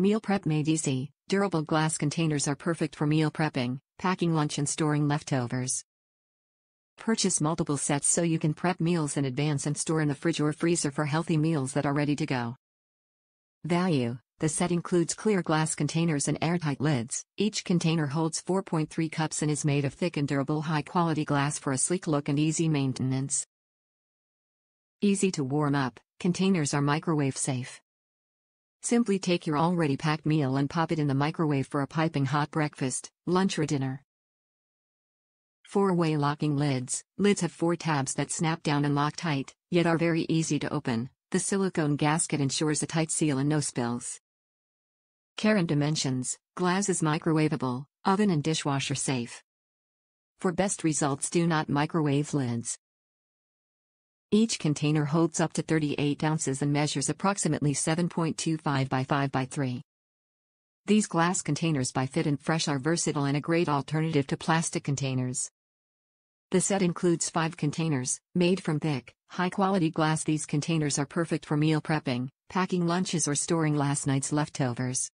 Meal prep made easy. Durable glass containers are perfect for meal prepping, packing lunch and storing leftovers. Purchase multiple sets so you can prep meals in advance and store in the fridge or freezer for healthy meals that are ready to go. Value The set includes clear glass containers and airtight lids. Each container holds 4.3 cups and is made of thick and durable high quality glass for a sleek look and easy maintenance. Easy to warm up, containers are microwave safe. Simply take your already packed meal and pop it in the microwave for a piping hot breakfast, lunch or dinner. 4-way locking lids. Lids have four tabs that snap down and lock tight, yet are very easy to open. The silicone gasket ensures a tight seal and no spills. Care and dimensions. Glass is microwavable, oven and dishwasher safe. For best results do not microwave lids. Each container holds up to 38 ounces and measures approximately 7.25 by 5 by 3. These glass containers by Fit and Fresh are versatile and a great alternative to plastic containers. The set includes 5 containers, made from thick, high-quality glass. These containers are perfect for meal prepping, packing lunches or storing last night's leftovers.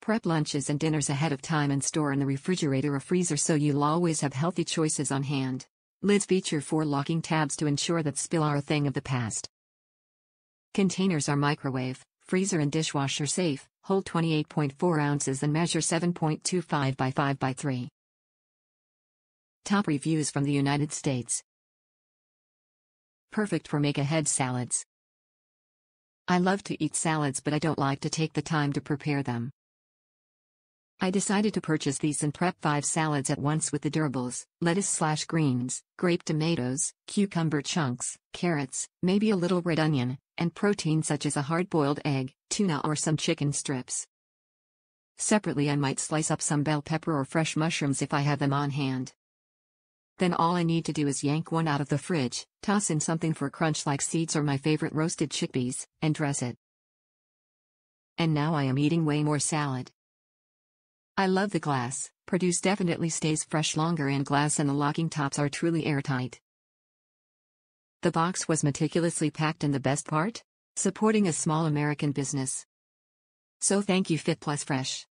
Prep lunches and dinners ahead of time and store in the refrigerator or freezer so you'll always have healthy choices on hand. Lids feature four locking tabs to ensure that spill are a thing of the past. Containers are microwave, freezer and dishwasher safe, hold 28.4 ounces and measure 7.25 by 5 by 3. Top reviews from the United States. Perfect for make ahead salads. I love to eat salads but I don't like to take the time to prepare them. I decided to purchase these and prep 5 salads at once with the durables, lettuce slash greens, grape tomatoes, cucumber chunks, carrots, maybe a little red onion, and protein such as a hard-boiled egg, tuna or some chicken strips. Separately I might slice up some bell pepper or fresh mushrooms if I have them on hand. Then all I need to do is yank one out of the fridge, toss in something for crunch like seeds or my favorite roasted chickpeas, and dress it. And now I am eating way more salad. I love the glass, produce definitely stays fresh longer and glass and the locking tops are truly airtight. The box was meticulously packed and the best part? Supporting a small American business. So thank you Fit Plus Fresh.